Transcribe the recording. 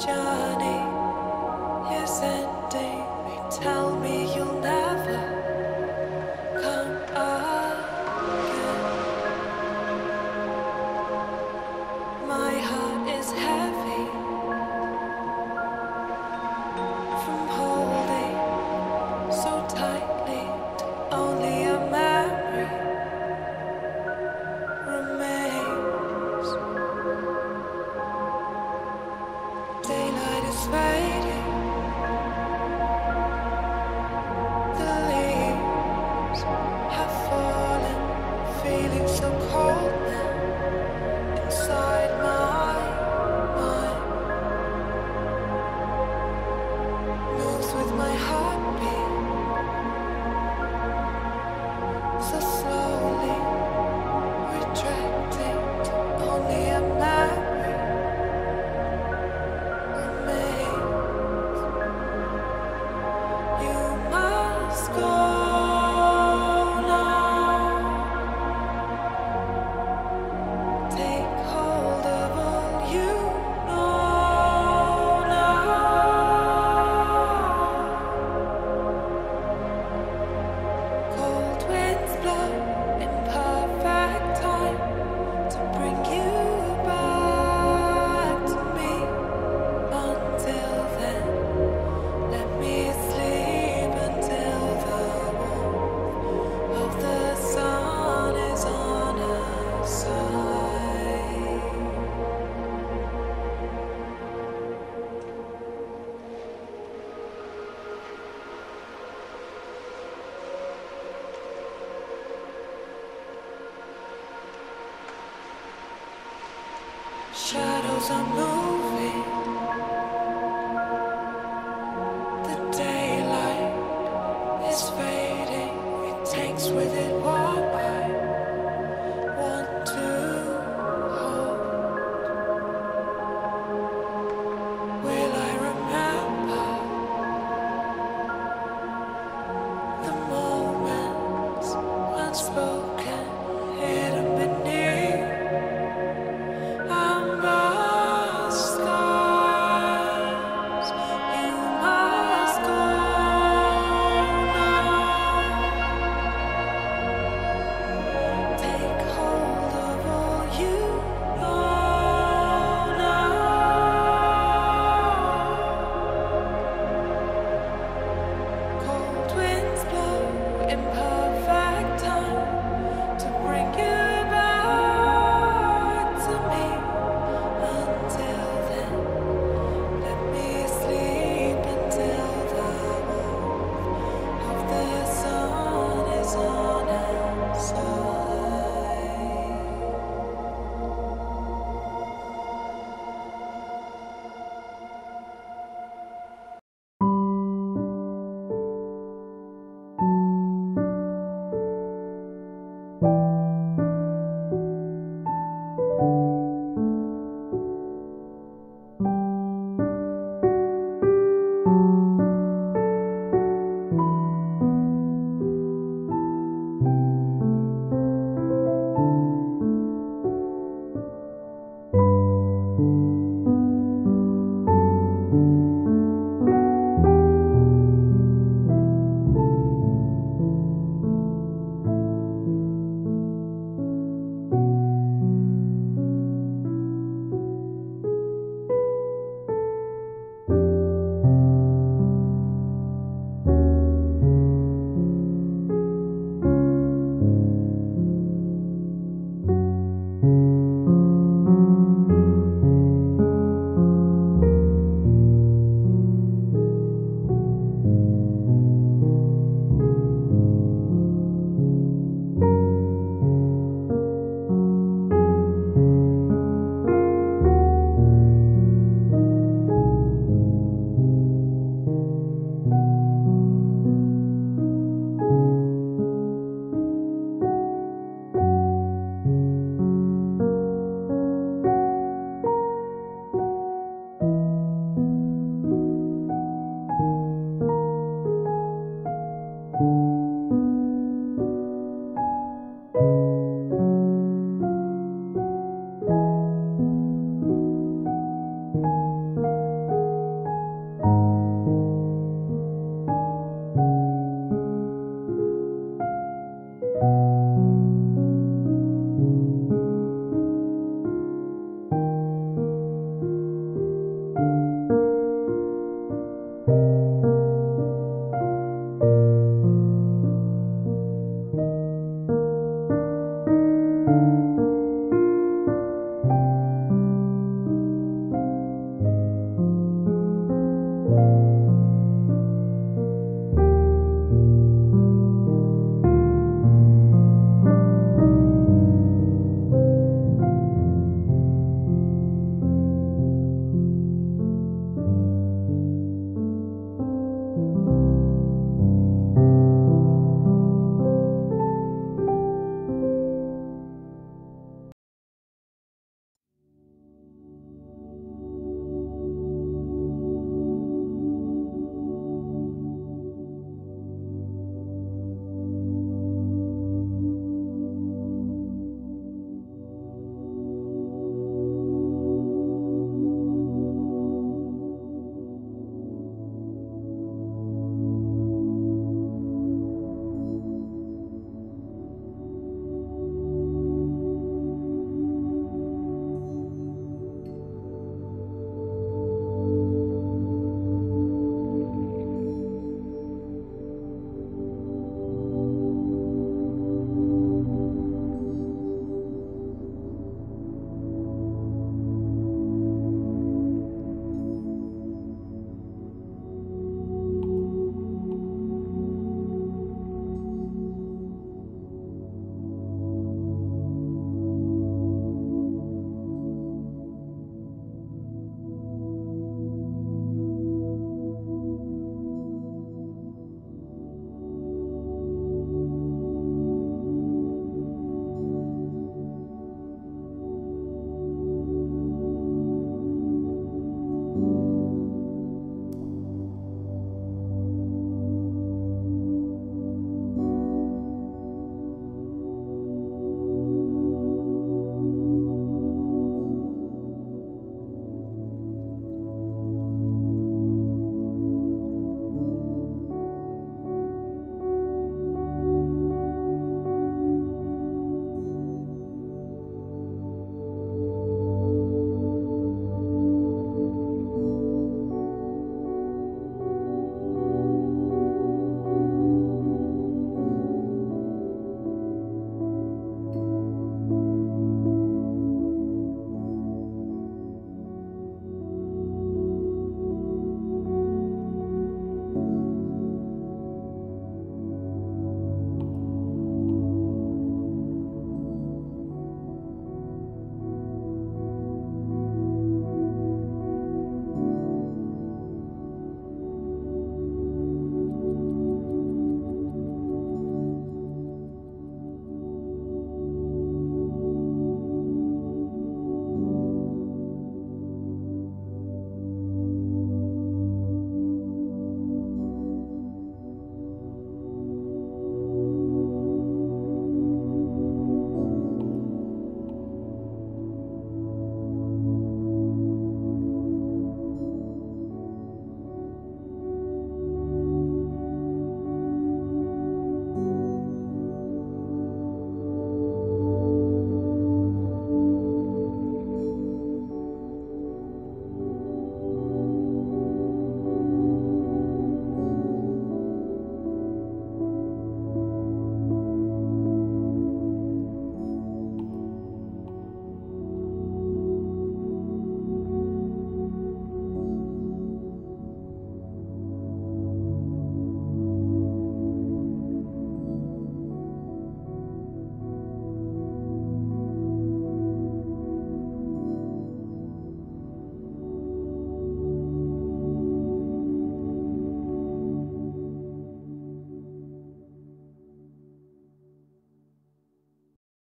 Your Shadows are